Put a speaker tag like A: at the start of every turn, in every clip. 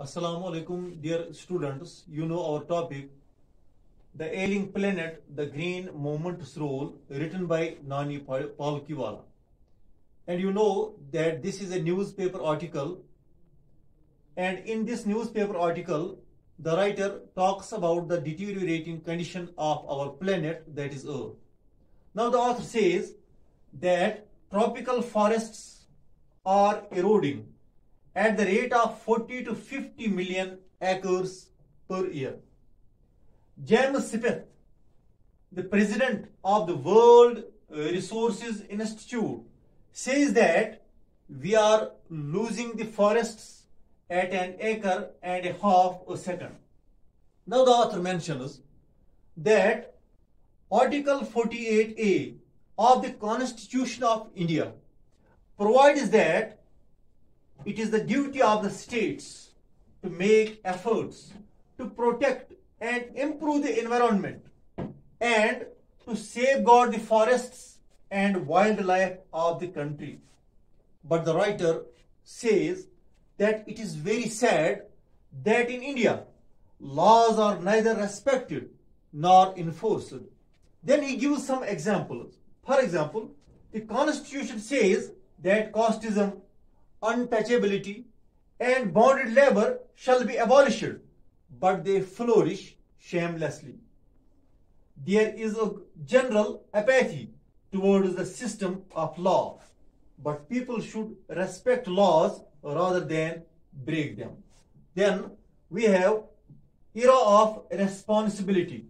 A: Assalamu alaikum, dear students. You know our topic, The Ailing Planet, The Green Movement's Role, written by Nani Paul Palkhivala. And you know that this is a newspaper article. And in this newspaper article, the writer talks about the deteriorating condition of our planet, that is Earth. Now the author says that tropical forests are eroding at the rate of 40 to 50 million acres per year. James Smith, the president of the World Resources Institute, says that we are losing the forests at an acre and a half a second. Now the author mentions that Article 48A of the Constitution of India provides that it is the duty of the states to make efforts to protect and improve the environment and to safeguard the forests and wildlife of the country. But the writer says that it is very sad that in India, laws are neither respected nor enforced. Then he gives some examples. For example, the constitution says that casteism untouchability, and bonded labor shall be abolished, but they flourish shamelessly. There is a general apathy towards the system of law, but people should respect laws rather than break them. Then we have era of responsibility.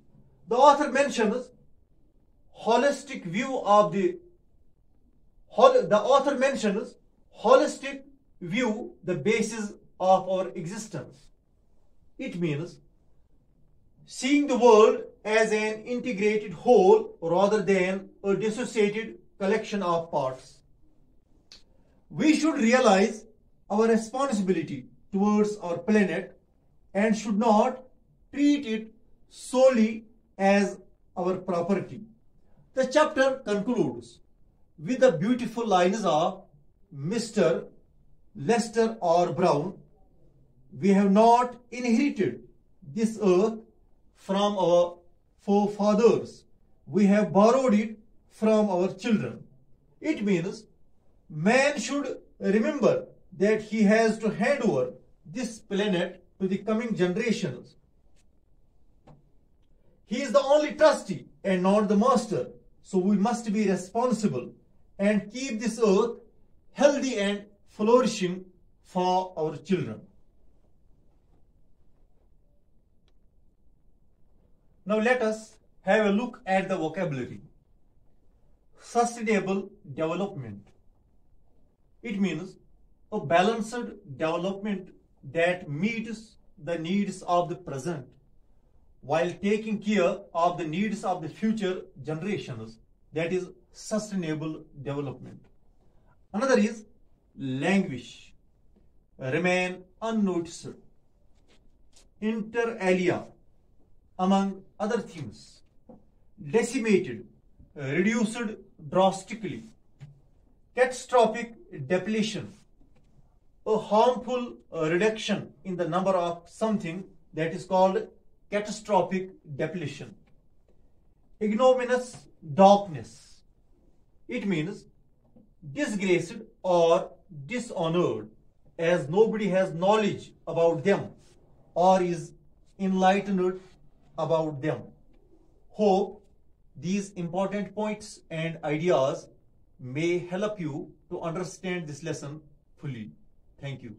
A: The author mentions holistic view of the the author mentions holistic view the basis of our existence. It means seeing the world as an integrated whole rather than a dissociated collection of parts. We should realize our responsibility towards our planet and should not treat it solely as our property. The chapter concludes with the beautiful lines of Mr. Lester R. Brown, we have not inherited this earth from our forefathers. We have borrowed it from our children. It means man should remember that he has to hand over this planet to the coming generations. He is the only trustee and not the master. So we must be responsible and keep this earth healthy and flourishing for our children. Now let us have a look at the vocabulary. Sustainable development. It means a balanced development that meets the needs of the present while taking care of the needs of the future generations. That is sustainable development. Another is languish, remain unnoticed, inter alia, among other things, decimated, reduced drastically, catastrophic depletion, a harmful reduction in the number of something that is called catastrophic depletion. Ignominious darkness. It means disgraced or dishonored as nobody has knowledge about them or is enlightened about them. Hope these important points and ideas may help you to understand this lesson fully. Thank you.